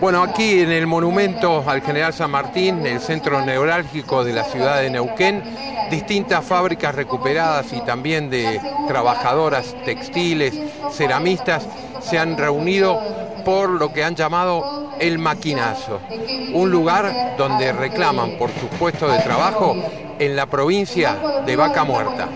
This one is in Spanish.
Bueno, aquí en el monumento al general San Martín, el centro neurálgico de la ciudad de Neuquén, distintas fábricas recuperadas y también de trabajadoras textiles, ceramistas, se han reunido por lo que han llamado el maquinazo, un lugar donde reclaman por su puesto de trabajo en la provincia de Vaca Muerta.